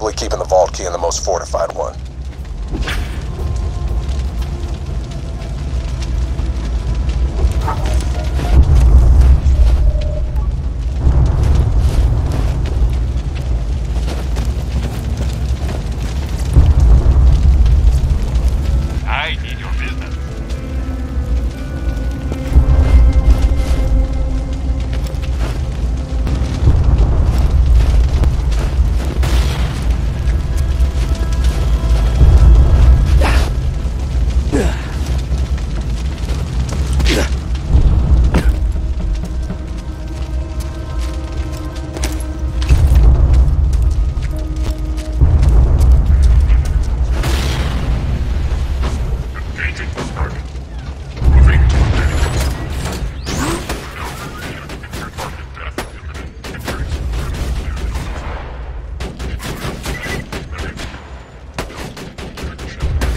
probably keeping the vault key in the most fortified one.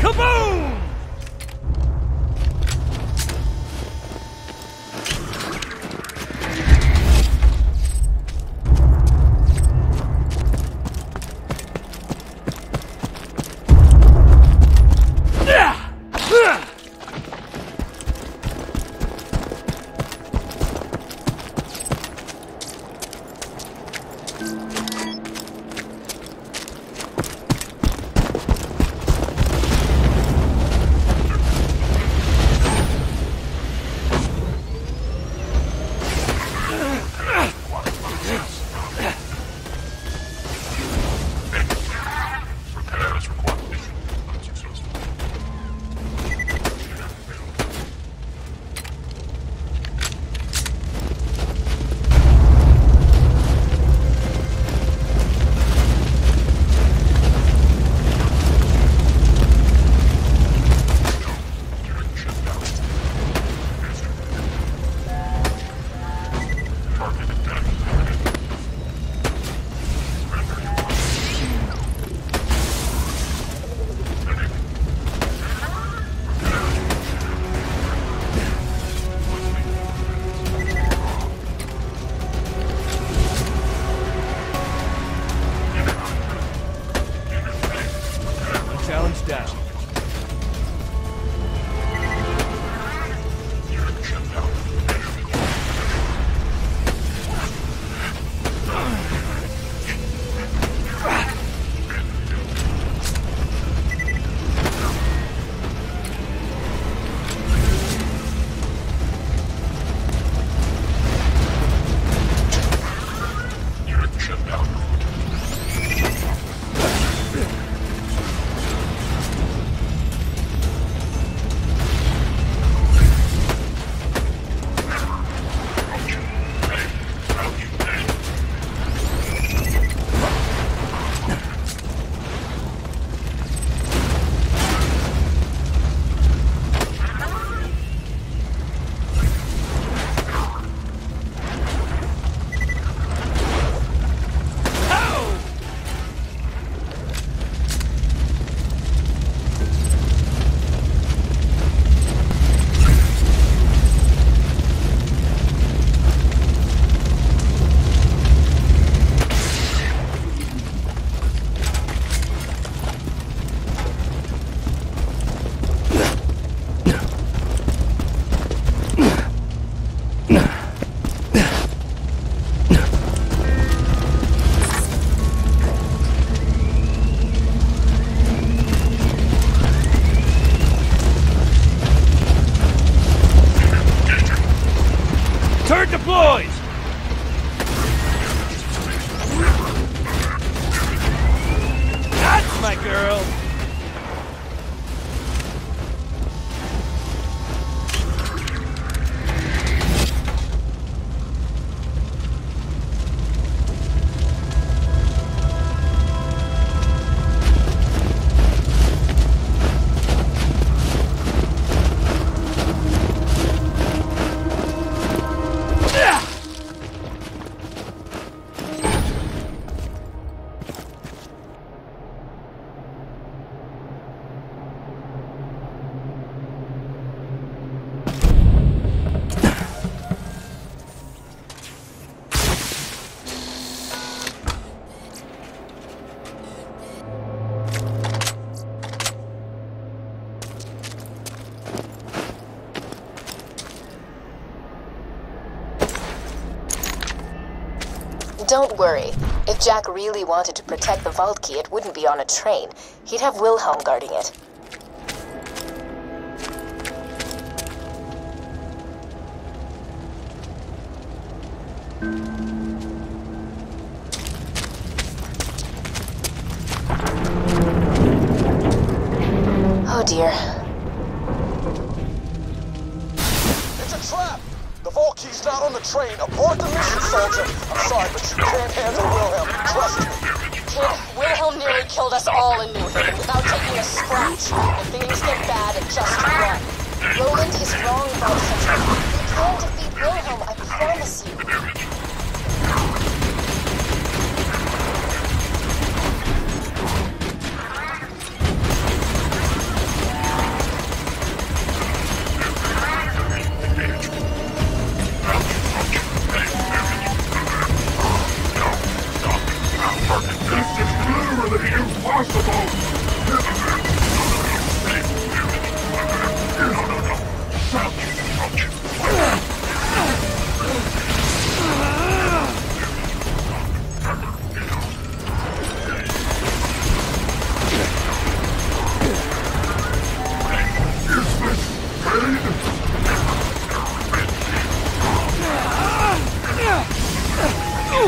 Kaboom! Don't worry. If Jack really wanted to protect the vault key, it wouldn't be on a train. He'd have Wilhelm guarding it. Oh dear. It's a trap! The vault key's not on the train. Abort the mission, soldier. I'm sorry, but you can't handle Wilhelm. Trust me. Kid, Wilhelm nearly killed us all in New Haven without taking a scratch. If things get bad, just run. Roland is wrong, Vault Hunter. We can defeat Wilhelm, I promise you. You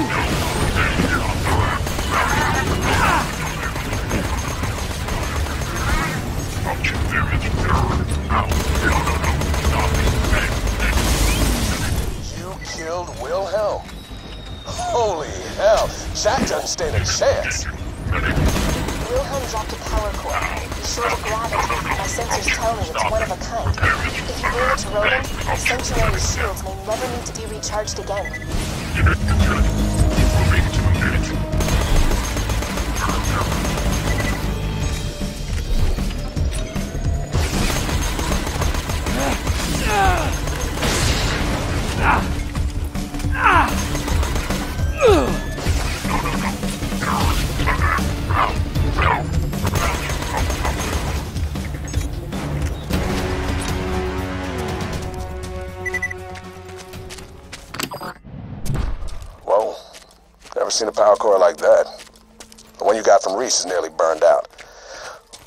killed Wilhelm? Holy hell. Jack doesn't stand a chance. Wilhelm dropped a power core. He's short of gravity. My sensors tell me it's one of a kind. If you bring it to Roland, Sanctuary shields may never need to be recharged again. Seen a power core like that. The one you got from Reese is nearly burned out.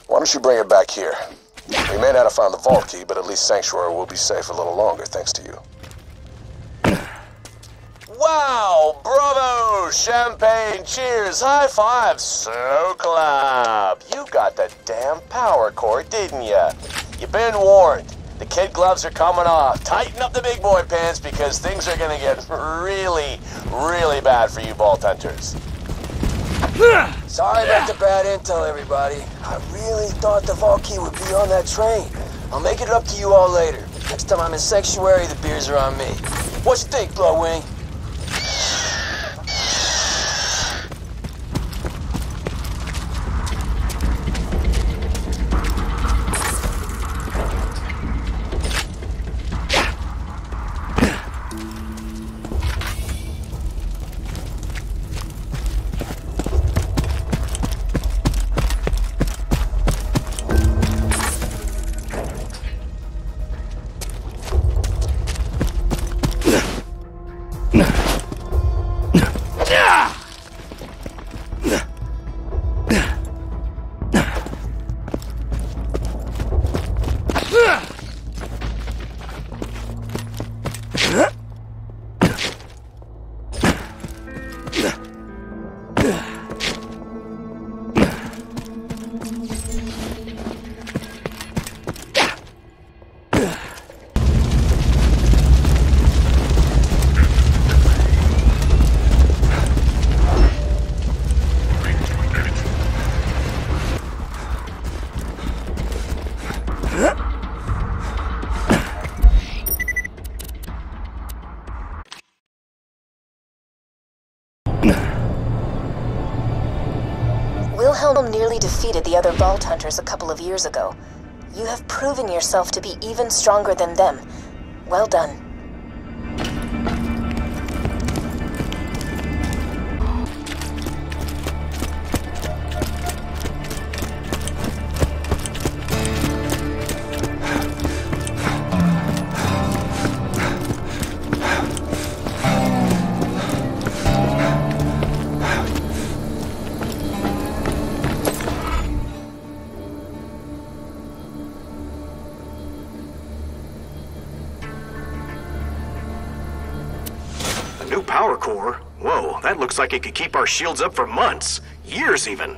Why don't you bring it back here? We may not have found the vault key, but at least Sanctuary will be safe a little longer thanks to you. Wow! Bravo! Champagne, cheers, high five, so club! You got the damn power core, didn't ya? You've been warned. The kid gloves are coming off. Tighten up the big boy pants because things are gonna get really, really bad for you Vault Hunters. Sorry about the bad intel, everybody. I really thought the key would be on that train. I'll make it up to you all later. Next time I'm in Sanctuary, the beers are on me. What you think, Bloodwing? Vault Hunters a couple of years ago. You have proven yourself to be even stronger than them. Well done. Core? Whoa, that looks like it could keep our shields up for months. Years even.